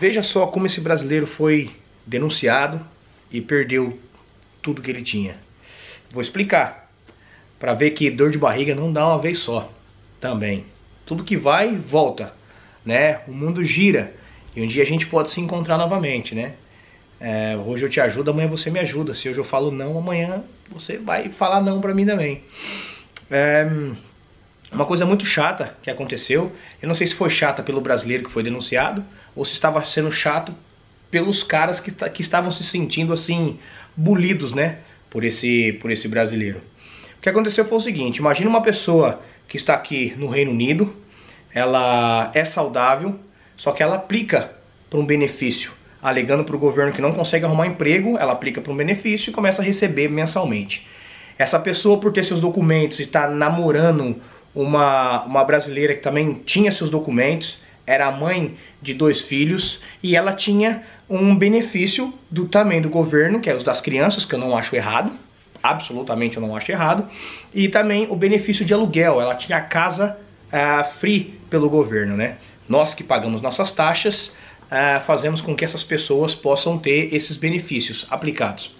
veja só como esse brasileiro foi denunciado e perdeu tudo que ele tinha. Vou explicar. Para ver que dor de barriga não dá uma vez só. Também. Tudo que vai, volta. Né? O mundo gira. E um dia a gente pode se encontrar novamente, né? É, hoje eu te ajudo, amanhã você me ajuda. Se hoje eu falo não, amanhã você vai falar não para mim também. É, uma coisa muito chata que aconteceu, eu não sei se foi chata pelo brasileiro que foi denunciado, ou se estava sendo chato pelos caras que, que estavam se sentindo assim, bulidos, né? Por esse, por esse brasileiro. O que aconteceu foi o seguinte: imagine uma pessoa que está aqui no Reino Unido, ela é saudável, só que ela aplica para um benefício alegando para o governo que não consegue arrumar emprego, ela aplica para um benefício e começa a receber mensalmente. Essa pessoa, por ter seus documentos e estar tá namorando uma, uma brasileira que também tinha seus documentos, era mãe de dois filhos e ela tinha um benefício do também do governo, que é os das crianças, que eu não acho errado, absolutamente eu não acho errado, e também o benefício de aluguel, ela tinha a casa uh, free pelo governo, né? Nós que pagamos nossas taxas, uh, fazemos com que essas pessoas possam ter esses benefícios aplicados.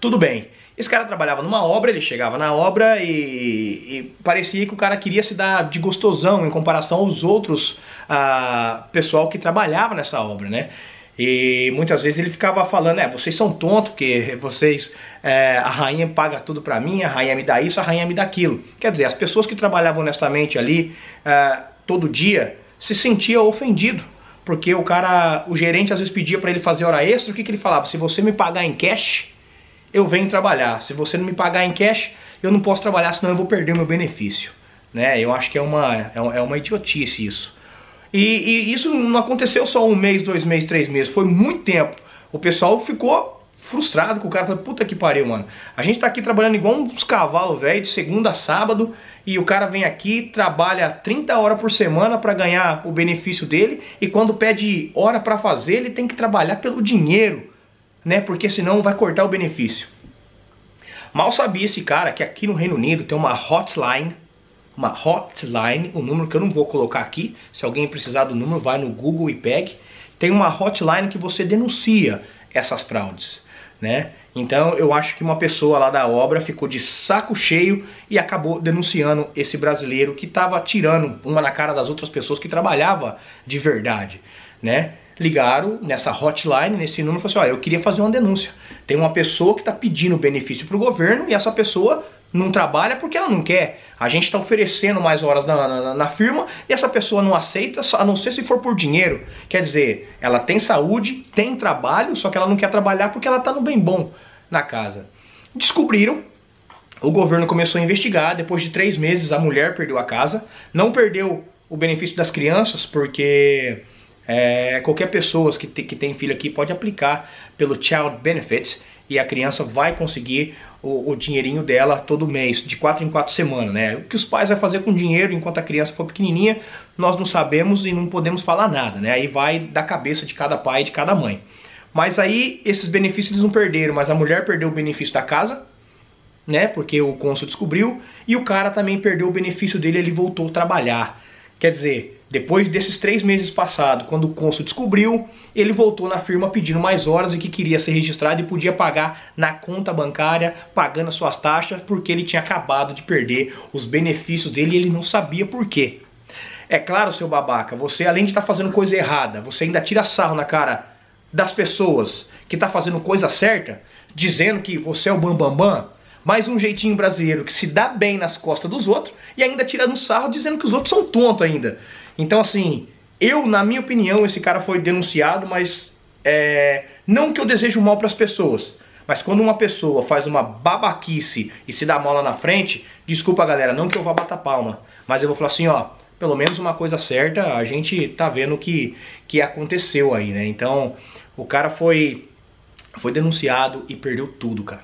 Tudo bem, esse cara trabalhava numa obra, ele chegava na obra e, e, parecia que o cara queria se dar de gostosão em comparação aos outros uh, pessoal que trabalhava nessa obra, né? E muitas vezes ele ficava falando, é, vocês são tontos, porque vocês, é, a rainha paga tudo pra mim, a rainha me dá isso, a rainha me dá aquilo. Quer dizer, as pessoas que trabalhavam honestamente ali, é, todo dia, se sentiam ofendidos porque o cara, o gerente às vezes pedia para ele fazer hora extra, o que, que ele falava? Se você me pagar em cash, eu venho trabalhar. Se você não me pagar em cash, eu não posso trabalhar, senão eu vou perder o meu benefício. Né? Eu acho que é uma, é uma idiotice isso. E, e isso não aconteceu só um mês, dois meses, três meses, foi muito tempo. O pessoal ficou frustrado com o cara, falou, puta que pariu, mano. A gente tá aqui trabalhando igual uns cavalos, velho, de segunda a sábado, e o cara vem aqui, trabalha 30 horas por semana para ganhar o benefício dele, e quando pede hora para fazer, ele tem que trabalhar pelo dinheiro, né? Porque senão vai cortar o benefício. Mal sabia esse cara que aqui no Reino Unido tem uma hotline, uma hotline, um número que eu não vou colocar aqui, se alguém precisar do número, vai no Google e pegue. Tem uma hotline que você denuncia essas fraudes né? Então eu acho que uma pessoa lá da obra ficou de saco cheio e acabou denunciando esse brasileiro que estava tirando uma na cara das outras pessoas que trabalhava de verdade, né? Ligaram nessa hotline, nesse número, e falaram assim, ó, eu queria fazer uma denúncia. Tem uma pessoa que está pedindo benefício para o governo e essa pessoa não trabalha porque ela não quer. A gente está oferecendo mais horas na, na, na, firma e essa pessoa não aceita, a não ser se for por dinheiro. Quer dizer, ela tem saúde, tem trabalho, só que ela não quer trabalhar porque ela está no bem bom na casa. Descobriram, o governo começou a investigar. Depois de três meses, a mulher perdeu a casa. Não perdeu o benefício das crianças, porque é, qualquer pessoa que, te, que tem filho aqui pode aplicar pelo Child Benefits e a criança vai conseguir o, o, dinheirinho dela todo mês, de quatro em quatro semanas, né? O que os pais vão fazer com o dinheiro enquanto a criança for pequenininha, nós não sabemos e não podemos falar nada, né? Aí vai da cabeça de cada pai e de cada mãe. Mas aí esses benefícios eles não perderam, mas a mulher perdeu o benefício da casa, né? Porque o cônsul descobriu, e o cara também perdeu o benefício dele, ele voltou a trabalhar. Quer dizer, depois desses três meses passados, quando o cônsul descobriu, ele voltou na firma pedindo mais horas e que queria ser registrado e podia pagar na conta bancária, pagando as suas taxas, porque ele tinha acabado de perder os benefícios dele e ele não sabia por quê. É claro, seu babaca, você além de estar tá fazendo coisa errada, você ainda tira sarro na cara das pessoas que está fazendo coisa certa, dizendo que você é o bambambam. Bam, bam, mais um jeitinho brasileiro que se dá bem nas costas dos outros e ainda tira no sarro dizendo que os outros são tontos ainda. Então, assim, eu, na minha opinião, esse cara foi denunciado, mas é, não que eu desejo mal para as pessoas. Mas quando uma pessoa faz uma babaquice e se dá lá na frente, desculpa galera, não que eu vá bater palma, mas eu vou falar assim, ó, pelo menos uma coisa certa, a gente tá vendo que, que aconteceu aí, né? Então, o cara foi, foi denunciado e perdeu tudo, cara.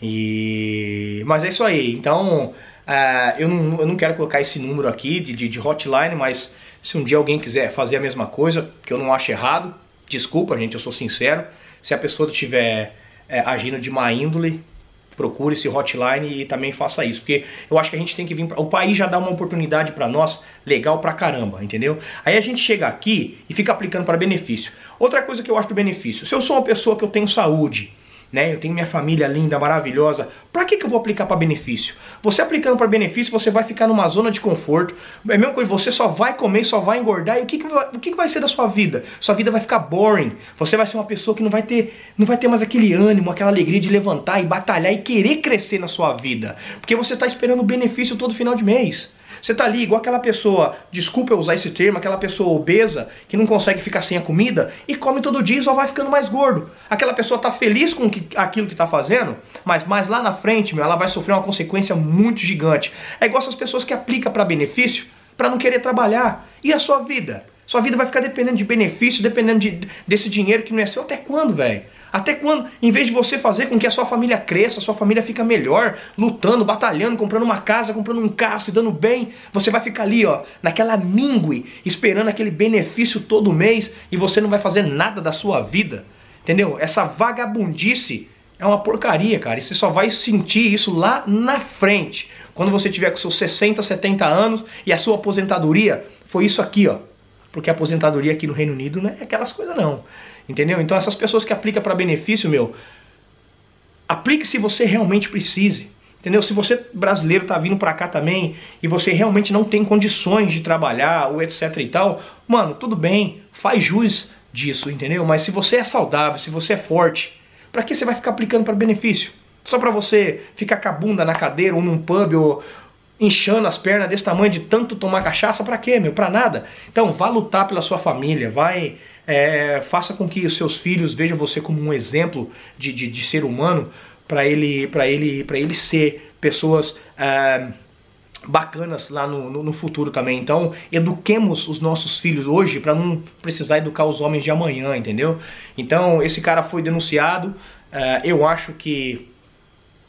E... Mas é isso aí. Então, uh, eu, não, eu não quero colocar esse número aqui de, de, de, hotline, mas se um dia alguém quiser fazer a mesma coisa, que eu não acho errado, desculpa, gente, eu sou sincero. Se a pessoa estiver é, agindo de má índole, procure esse hotline e também faça isso, porque eu acho que a gente tem que vir, pra, o país já dá uma oportunidade para nós legal pra caramba, entendeu? Aí a gente chega aqui e fica aplicando para benefício. Outra coisa que eu acho do benefício, se eu sou uma pessoa que eu tenho saúde, né? Eu tenho minha família linda, maravilhosa. Para que, que eu vou aplicar para benefício? Você aplicando para benefício, você vai ficar numa zona de conforto. É a mesma coisa, você só vai comer, só vai engordar. E o que, que, vai, o que, que vai ser da sua vida? Sua vida vai ficar boring. Você vai ser uma pessoa que não vai ter, não vai ter mais aquele ânimo, aquela alegria de levantar e batalhar e querer crescer na sua vida. Porque você está esperando o benefício todo final de mês. Você tá ali igual aquela pessoa, desculpa eu usar esse termo, aquela pessoa obesa que não consegue ficar sem a comida e come todo dia e só vai ficando mais gordo. Aquela pessoa tá feliz com que, aquilo que tá fazendo, mas mais lá na frente, meu, ela vai sofrer uma consequência muito gigante. É igual essas pessoas que aplicam para benefício para não querer trabalhar. E a sua vida? Sua vida vai ficar dependendo de benefício, dependendo de, desse dinheiro que não é seu. Até quando, velho? Até quando, em vez de você fazer com que a sua família cresça, a sua família fica melhor, lutando, batalhando, comprando uma casa, comprando um carro, se dando bem, você vai ficar ali, ó, naquela mingue, esperando aquele benefício todo mês e você não vai fazer nada da sua vida. Entendeu? Essa vagabundice é uma porcaria, cara. E você só vai sentir isso lá na frente. Quando você tiver com seus 60, 70 anos e a sua aposentadoria foi isso aqui, ó. Porque a aposentadoria aqui no Reino Unido não é aquelas coisas não. Entendeu? Então essas pessoas que aplicam para benefício, meu, aplique se você realmente precise. Entendeu? Se você brasileiro está vindo para cá também e você realmente não tem condições de trabalhar ou etc e tal, mano, tudo bem, faz jus disso, entendeu? Mas se você é saudável, se você é forte, para que você vai ficar aplicando para benefício? Só para você ficar com a bunda na cadeira ou num pub ou inchando as pernas desse tamanho de tanto tomar cachaça, para quê, meu? Para nada. Então, vá lutar pela sua família, vai é, faça com que os seus filhos vejam você como um exemplo de, de, de ser humano para ele, para ele, para ele ser pessoas é, bacanas lá no, no, no, futuro também. Então, eduquemos os nossos filhos hoje para não precisar educar os homens de amanhã, entendeu? Então, esse cara foi denunciado. É, eu acho que,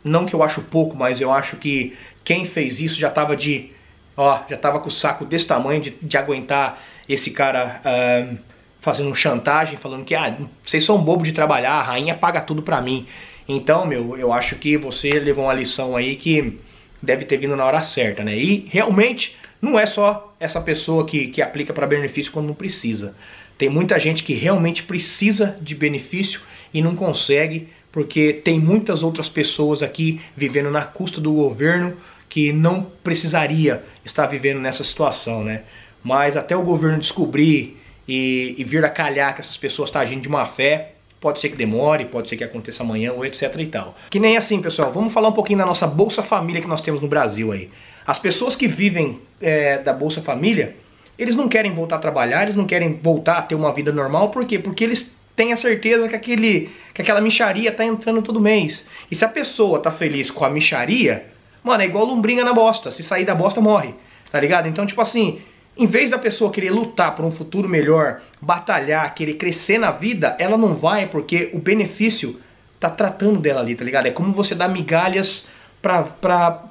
não que eu acho pouco, mas eu acho que quem fez isso já estava de, ó, já estava com o saco desse tamanho de, de aguentar esse cara. Uh, fazendo chantagem, falando que ah, vocês são bobo de trabalhar, a rainha paga tudo pra mim. Então, meu, eu acho que você levou uma lição aí que deve ter vindo na hora certa, né? E realmente não é só essa pessoa que, que aplica para benefício quando não precisa. Tem muita gente que realmente precisa de benefício e não consegue, porque tem muitas outras pessoas aqui vivendo na custa do governo que não precisaria estar vivendo nessa situação, né? Mas até o governo descobrir e, e vir a calhar que essas pessoas estão tá agindo de má fé, pode ser que demore, pode ser que aconteça amanhã ou etc e tal. Que nem assim, pessoal, vamos falar um pouquinho da nossa Bolsa Família que nós temos no Brasil aí. As pessoas que vivem é, da Bolsa Família, eles não querem voltar a trabalhar, eles não querem voltar a ter uma vida normal, por quê? Porque eles têm a certeza que, aquele, que aquela micharia tá entrando todo mês. E se a pessoa tá feliz com a micharia, mano, é igual lombrinha na bosta, se sair da bosta morre, tá ligado? Então, tipo assim, em vez da pessoa querer lutar por um futuro melhor, batalhar, querer crescer na vida, ela não vai porque o benefício tá tratando dela ali, tá ligado? É como você dar migalhas pra. pra...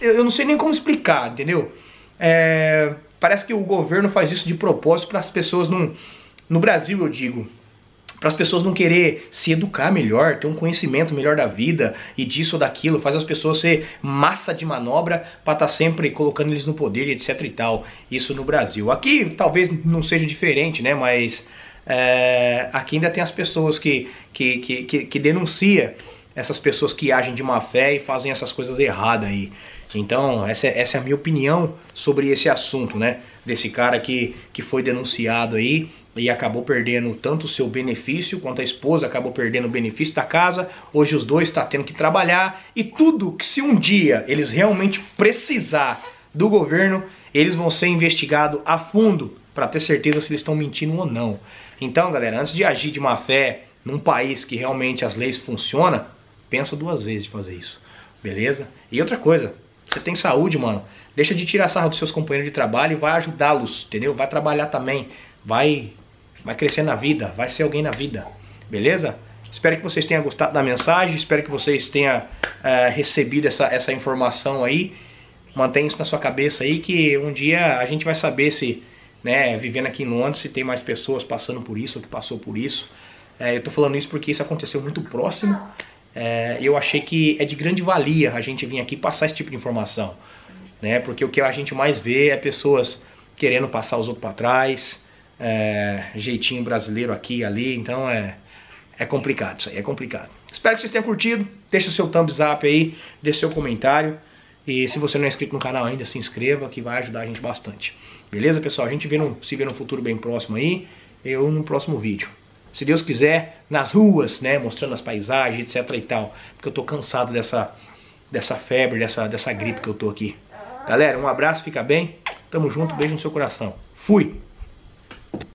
Eu não sei nem como explicar, entendeu? É... Parece que o governo faz isso de propósito para as pessoas não. No Brasil, eu digo, para as pessoas não querer se educar melhor, ter um conhecimento melhor da vida e disso ou daquilo, faz as pessoas ser massa de manobra para estar tá sempre colocando eles no poder, etc e tal. Isso no Brasil. Aqui talvez não seja diferente, né? Mas é, aqui ainda tem as pessoas que, que, que, que, que denuncia essas pessoas que agem de má fé e fazem essas coisas erradas aí. Então, essa é, essa é a minha opinião sobre esse assunto, né? Desse cara que, que foi denunciado aí e acabou perdendo tanto o seu benefício quanto a esposa acabou perdendo o benefício da casa. Hoje os dois estão tá tendo que trabalhar e tudo que se um dia eles realmente precisar do governo, eles vão ser investigados a fundo para ter certeza se eles estão mentindo ou não. Então, galera, antes de agir de má fé num país que realmente as leis funcionam, pensa duas vezes de fazer isso. Beleza? E outra coisa, você tem saúde, mano. Deixa de tirar sarro dos seus companheiros de trabalho e vai ajudá-los, entendeu? Vai trabalhar também. Vai vai crescer na vida, vai ser alguém na vida, beleza? Espero que vocês tenham gostado da mensagem, espero que vocês tenham uh, recebido essa, essa informação aí. Mantenha isso na sua cabeça aí que um dia a gente vai saber se, né, vivendo aqui em Londres, se tem mais pessoas passando por isso ou que passou por isso. É, eu tô falando isso porque isso aconteceu muito próximo É, eu achei que é de grande valia a gente vir aqui passar esse tipo de informação, né? Porque o que a gente mais vê é pessoas querendo passar os outros para trás, é, jeitinho brasileiro aqui e ali, então é, é complicado isso aí, é complicado. Espero que vocês tenham curtido, deixa o seu thumbs up aí, deixa o seu comentário. E se você não é inscrito no canal ainda, se inscreva que vai ajudar a gente bastante. Beleza, pessoal? A gente vê no, se vê no futuro bem próximo aí, eu no próximo vídeo. Se Deus quiser, nas ruas, né, mostrando as paisagens, etc e tal. Porque eu tô cansado dessa, dessa febre, dessa, dessa gripe que eu tô aqui. Galera, um abraço, fica bem. Tamo junto, beijo no seu coração. Fui!